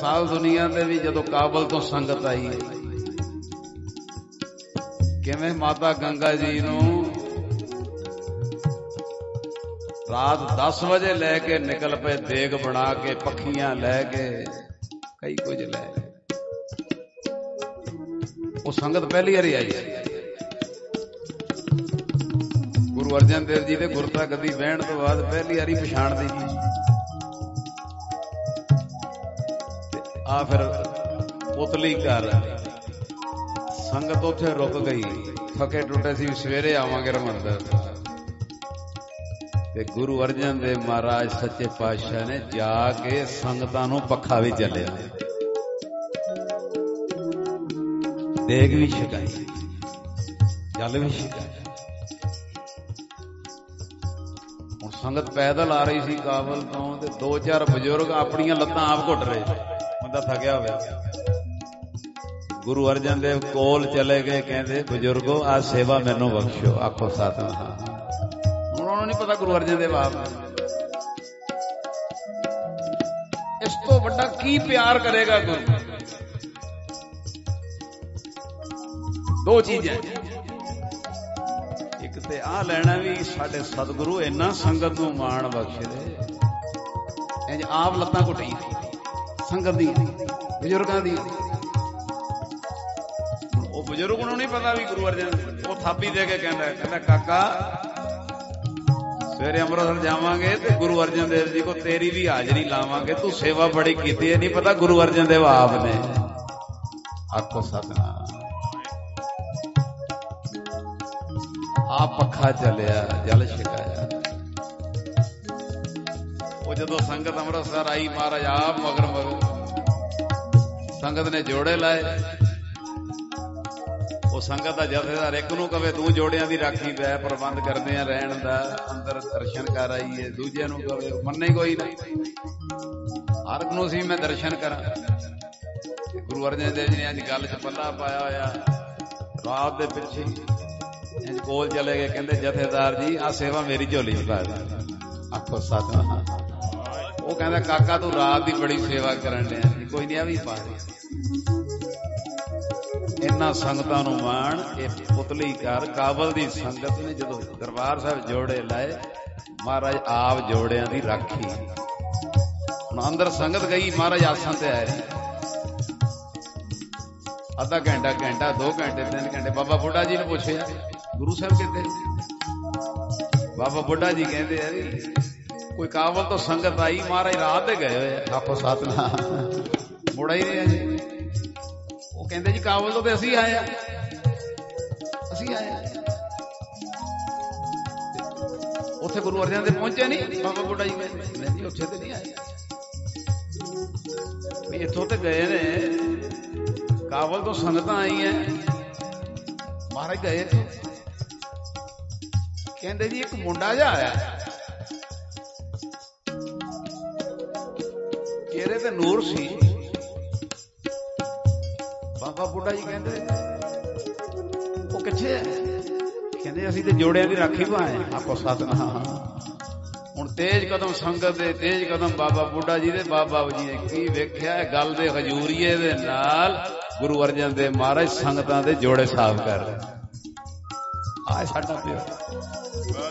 ਸਾਲ ਦੁਨੀਆ ਤੇ ਵੀ ਜਦੋਂ ਕਾਬਲ ਤੋਂ ਸੰਗਤ ਆਈ ਹੈ। ਕਿਵੇਂ ਮਾਤਾ ਗੰਗਾ ਜੀ ਨੂੰ ਰਾਤ 10 ਵਜੇ ਲੈ ਕੇ ਨਿਕਲ ਪਏ, ਦੇਗ ਬਣਾ ਕੇ, ਪੱਖੀਆਂ ਲੈ ਕੇ, ਕਈ ਕੁਝ ਲੈ ਉਹ ਸੰਗਤ ਪਹਿਲੀ ਵਾਰੀ ਆਈ ਹੈ। ਗੁਰੂ ਅਰਜਨ ਦੇਵ ਜੀ ਦੇ ਗੁਰਤਾ ਗੱਦੀ ਬਹਿਣ ਤੋਂ ਬਾਅਦ ਪਹਿਲੀ ਵਾਰੀ ਪਛਾਣਦੀ ਜੀ। ਆ ਫਿਰ ਪੁਤਲੀ ਘਰ। ਸੰਗਤ ਉੱਥੇ ਰੁਕ ਗਈ। ਥਕੇ ਟੁੱਟੇ ਸੀ, ਸਵੇਰੇ ਆਵਾਂਗੇ ਰਮੰਦਰ ਤੇ ਗੁਰੂ ਅਰਜਨ ਦੇਵ ਮਹਾਰਾਜ ਸੱਚੇ ਪਾਤਸ਼ਾਹ ਨੇ ਜਾ ਕੇ ਸੰਗਤਾਂ ਨੂੰ ਪੱਖਾ ਵੀ ਚੱਲਿਆ। ਦੇਗ ਵੀ ਛਕਾਈ। ਜਲ ਵੀ ਛਕਾਈ। ਸੰਗਤ ਪੈਦਲ ਆ ਰਹੀ ਸੀ ਕਾਬਲ ਤੋਂ ਤੇ ਦੋ ਚਾਰ ਬਜ਼ੁਰਗ ਆਪਣੀਆਂ ਲੱਤਾਂ ਆਪ ਘੁੱਟ ਰਹੇ ਬੰਦਾ ਥਕਿਆ ਹੋਇਆ ਗੁਰੂ ਅਰਜਨ ਦੇਵ ਕੋਲ ਚਲੇ ਗਏ, ਕਹਿੰਦੇ, ਬਜ਼ੁਰਗੋ, ਆ ਸੇਵਾ ਮੈਨੂੰ ਬਖਸ਼ੋ ਆਖੋ, ਸਤਨਾਮ। ਹੁਣ ਉਹਨਾਂ ਨੂੰ ਨਹੀਂ ਪਤਾ ਗੁਰੂ ਅਰਜਨ ਦੇਵ ਆਪ ਇਸ ਤੋਂ ਵੱਡਾ ਕੀ ਪਿਆਰ ਕਰੇਗਾ ਗੁਰੂ ਦੋ ਚੀਜ਼ਾਂ। ਇੱਕ ਤੇ ਆ ਲੈਣਾ ਵੀ ਸਾਡੇ ਸਤਿਗੁਰੂ ਇੰਨਾ ਸੰਗਤ ਨੂੰ ਮਾਣ ਬਖਸ਼ਦੇ। ਇੰਜ ਆਪ ਲੱਤਾਂ ਘੁੱਟੀ। ਸੰਗਤ ਦੀ, ਬਜ਼ੁਰਗਾਂ ਦੀ। ਉਹ ਬਜ਼ੁਰਗ ਨੂੰ ਨਹੀਂ ਪਤਾ ਵੀ ਗੁਰੂ ਅਰਜਨ, ਉਹ ਥਾਪੀ ਦੇ ਕੇ ਕਹਿੰਦਾ ਕਹਿੰਦਾ, ਕਾਕਾ, ਸਵੇਰੇ ਅੰਮ੍ਰਿਤਸਰ ਜਾਵਾਂਗੇ ਤੇ ਗੁਰੂ ਅਰਜਨ ਦੇਵ ਜੀ ਕੋ ਤੇਰੀ ਵੀ ਹਾਜ਼ਰੀ ਲਾਵਾਂਗੇ। ਤੂੰ ਸੇਵਾ ਬੜੀ ਕੀਤੀ ਹੈ, ਨਹੀਂ ਪਤਾ ਗੁਰੂ ਅਰਜਨ ਦੇਵ ਆਪ ਨੇ। ਆਖੋ, ਸਤਨਾਮ। ਆ ਪੱਖਾ ਚੱਲਿਆ, ਜਲ ਛਕਾਇਆ। ਉਹ ਜਦੋਂ ਸੰਗਤ ਅੰਮ੍ਰਿਤਸਰ ਆਈ, ਮਹਾਰਾਜ ਆਪ ਮਗਰ ਮਗਰ ਸੰਗਤ ਨੇ ਜੋੜੇ ਲਾਏ। ਉਹ ਸੰਗਤ ਦਾ ਜਥੇਦਾਰ ਇੱਕ ਨੂੰ ਕਵੇ, ਤੂੰ ਜੋੜਿਆਂ ਦੀ ਰਾਖੀ ਪੈ, ਪ੍ਰਬੰਧ ਕਰਦੇ ਆ ਰਹਿਣ ਦਾ, ਅੰਦਰ ਦਰਸ਼ਨ ਕਰ ਆਈਏ। ਦੂਜਿਆਂ ਨੂੰ ਕਵੇ ਮੰਨੇ ਕੋਈ ਨਾ। ਹਰ ਨੂੰ ਸੀ, ਮੈਂ ਦਰਸ਼ਨ ਕਰਾਂ। ਗੁਰੂ ਅਰਜਨ ਦੇਵ ਜੀ ਨੇ ਅੱਜ ਗੱਲ 'ਚ ਪੱਲਾ ਪਾਇਆ ਹੋਇਆ, ਰਾਤ ਦੇ ਪਿੱਛੇ ਕੋਲ ਚਲੇ ਗਏ ਕਹਿੰਦੇ ਜਥੇਦਾਰ ਜੀ ਆ ਸੇਵਾ ਮੇਰੀ ਝੋਲੀ 'ਚ ਪਾ ਦੇ ਆਖੋ ਸਤਨਾਮ ਉਹ ਕਹਿੰਦਾ ਕਾਕਾ ਤੂੰ ਰਾਤ ਦੀ ਬੜੀ ਸੇਵਾ ਕਰਨ ਡਿਆ ਕੋਈ ਨਹੀਂ ਆ ਵੀ ਪਾ ਦੇ। ਇੰਨਾ ਸੰਗਤਾਂ ਨੂੰ ਮਾਣ ਇਹ ਪੁਤਲੀ ਘਰ ਕਾਬਲ ਦੀ ਸੰਗਤ ਨੇ ਜਦੋਂ ਦਰਬਾਰ ਸਾਹਿਬ ਜੋੜੇ ਲਾਏ ਮਹਾਰਾਜ ਆਪ ਜੋੜਿਆਂ ਦੀ ਰਾਖੀ। ਹੁਣ ਅੰਦਰ ਸੰਗਤ ਗਈ ਮਹਾਰਾਜ ਆਸਣ ਤੇ ਆਏ। ਅੱਧਾ ਘੰਟਾ ਘੰਟਾ 2 ਘੰਟੇ 3 ਘੰਟੇ। ਬਾਬਾ ਬੁੱਢਾ ਜੀ ਨੇ ਪੁੱਛਿਆ ਗੁਰੂ ਸਾਹਿਬ ਕਹਿੰਦੇ ਬਾਬਾ ਬੁੱਢਾ ਜੀ ਕਹਿੰਦੇ ਆ ਵੀ ਕੋਈ ਕਾਬਲ ਤੋਂ ਸੰਗਤ ਆਈ ਮਹਾਰਾਜ ਰਾਤ ਦੇ ਗਏ ਹੋਏ ਆਪੋ ਸਤਨਾਮ। ਮੁੜਾ ਹੀ ਰਿਹਾ ਜੀ ਉਹ ਕਹਿੰਦੇ ਜੀ ਕਾਬਲ ਤੋਂ ਤੇ ਅਸੀਂ ਆਏ ਆ। ਅਸੀਂ ਆਏ ਉੱਥੇ ਗੁਰੂ ਅਰਜਨ ਦੇ ਪਹੁੰਚੇ ਨਹੀਂ ਬਾਬਾ ਬੁੱਢਾ ਜੀ ਨਹੀਂ ਜੀ ਉੱਥੇ ਤੇ ਨਹੀਂ ਆਏ ਵੀ ਇੱਥੋਂ ਤੇ ਗਏ ਨੇ। ਕਾਬਲ ਤੋਂ ਸੰਗਤਾਂ ਆਈਆਂ। ਮਹਾਰਾਜ ਗਏ ਇੱਥੋਂ ਕਹਿੰਦੇ ਜੀ ਇੱਕ ਮੁੰਡਾ ਜਿਹਾ ਆਇਆ। ਚਿਹਰੇ ਤੇ ਨੂਰ ਸੀ? ਬਾਬਾ ਬੁੱਢਾ ਜੀ ਕਹਿੰਦੇ। ਉਹ ਕਿੱਥੇ ਹੈ ਕਹਿੰਦੇ ਅਸੀਂ ਤੇ ਜੋੜਿਆਂ ਦੀ ਰਾਖੀ ਭਾਏ ਆਪੋ ਸਤਨਾਮ। ਹੁਣ ਤੇਜ ਕਦਮ ਸੰਗਤ ਦੇ, ਤੇਜ ਕਦਮ ਬਾਬਾ ਬੁੱਢਾ ਜੀ ਦੇ, ਬਾਬਾ ਜੀ ਨੇ ਕੀ ਵੇਖਿਆ ਗੱਲ ਦੇ ਹਜੂਰੀਏ ਦੇ ਨਾਲ ਗੁਰੂ ਅਰਜਨ ਦੇਵ ਮਹਾਰਾਜ ਸੰਗਤਾਂ ਦੇ ਜੋੜੇ ਸਾਫ਼ ਕਰ ਰਹੇ はい、ありがとうございます。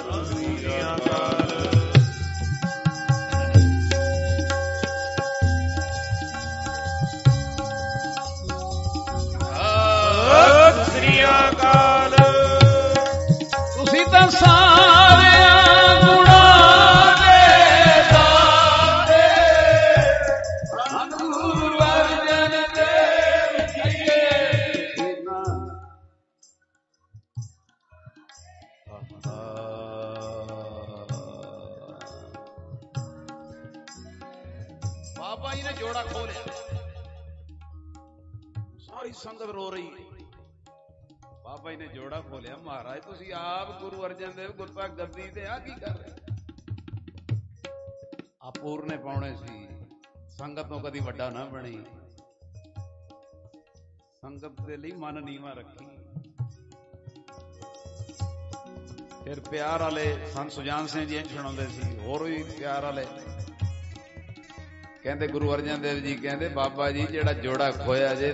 ਬਾਬਾ ਜੀ ਨੇ ਜੋੜਾ ਖੋਲਿਆ ਸਾਰੀ ਸੰਗਤ ਰੋ ਰਹੀ। ਬਾਬਾ ਜੀ ਨੇ ਜੋੜਾ ਖੋਲਿਆ ਮਹਾਰਾਜ, ਤੁਸੀਂ ਆਪ ਗੁਰੂ ਅਰਜਨ ਦੇਵ ਗੁਰਤਾ ਗੱਦੀ ਤੇ ਆ ਕੀ ਕਰ ਰਹੇ ਆ ਪਾਉਣੇ ਸੀ। ਸੰਗਤ ਤੋਂ ਕਦੀ ਵੱਡਾ ਨਾ ਬਣੀ। ਸੰਗਤ ਦੇ ਲਈ ਮਨ ਨੀਵਾ ਰੱਖੀ। ਫਿਰ ਪਿਆਰ ਵਾਲੇ ਸੰਤ ਸੁਜਾਨ ਸਿੰਘ ਜੀ ਇੰਝ ਸੁਣਾਉਂਦੇ ਸੀ, ਹੋਰ ਵੀ ਪਿਆਰ ਵਾਲੇ। ਕਹਿੰਦੇ ਗੁਰੂ ਅਰਜਨ ਦੇਵ ਜੀ, ਕਹਿੰਦੇ ਬਾਬਾ ਜੀ, ਜਿਹੜਾ ਜੋੜਾ ਖੋਇਆ ਜੇ,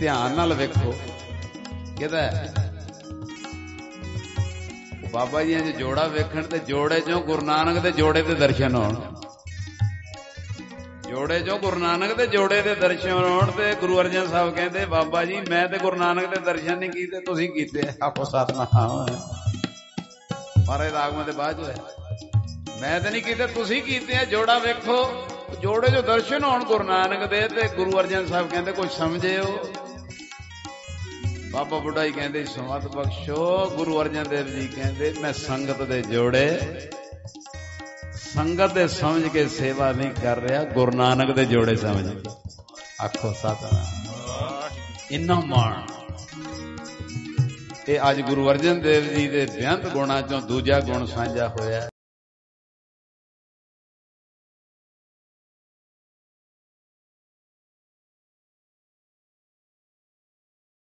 ਧਿਆਨ ਨਾਲ ਵੇਖੋ, ਕਿਹਦਾ ਬਾਬਾ ਜੀ ਜੇ ਜੋੜਾ ਵੇਖਣ ਤੇ ਜੋੜੇ ਚੋਂ ਗੁਰੂ ਨਾਨਕ ਦੇ ਜੋੜੇ ਦੇ ਦਰਸ਼ਨ ਹੋਣ। ਜੋੜੇ ਚੋਂ ਗੁਰੂ ਨਾਨਕ ਦੇ ਜੋੜੇ ਦੇ ਦਰਸ਼ਨ ਹੋਣ ਤੇ ਗੁਰੂ ਅਰਜਨ ਸਾਹਿਬ ਕਹਿੰਦੇ, ਬਾਬਾ ਜੀ, ਮੈਂ ਤੇ ਗੁਰੂ ਨਾਨਕ ਦੇ ਦਰਸ਼ਨ ਨਹੀਂ ਕੀਤੇ, ਤੁਸੀਂ ਕੀਤੇ ਆਪੋ ਸਤਨਾਮ। ਮਾਰੇ ਰਾਗਮਾਂ ਦੇ ਬਾਅਦ ਹੋਇਆ। ਮੈਂ ਤੇ ਨਹੀਂ ਕੀਤੇ, ਤੁਸੀਂ ਕੀਤੇ ਆ, ਜੋੜਾ ਵੇਖੋ। ਜੋੜੇ ਜੋ ਦਰਸ਼ਨ ਹੋਣ ਗੁਰੂ ਨਾਨਕ ਦੇ ਤੇ ਗੁਰੂ ਅਰਜਨ ਸਾਹਿਬ ਕਹਿੰਦੇ ਕੁਝ ਸਮਝਿਓ। ਬਾਬਾ ਬੁੱਢਾ ਬੁੱਢਾਈ ਕਹਿੰਦੇ ਸਮਤ ਬਖਸ਼ੋ। ਗੁਰੂ ਅਰਜਨ ਦੇਵ ਜੀ ਕਹਿੰਦੇ, ਮੈਂ ਸੰਗਤ ਦੇ ਜੋੜੇ। ਸੰਗਤ ਦੇ ਸਮਝ ਕੇ ਸੇਵਾ ਨਹੀਂ ਕਰ ਰਿਹਾ, ਗੁਰੂ ਨਾਨਕ ਦੇ ਜੋੜੇ ਸਮਝ ਕੇ। ਆਖੋ ਸਤਨਾਮ। ਇੰਨਾ ਮਾਣ। ਇਹ ਅੱਜ ਗੁਰੂ ਅਰਜਨ ਦੇਵ ਜੀ ਦੇ ਬੇਅੰਤ ਗੁਣਾਂ ਚੋਂ ਦੂਜਾ ਗੁਣ ਸਾਂਝਾ ਹੋਇਆ।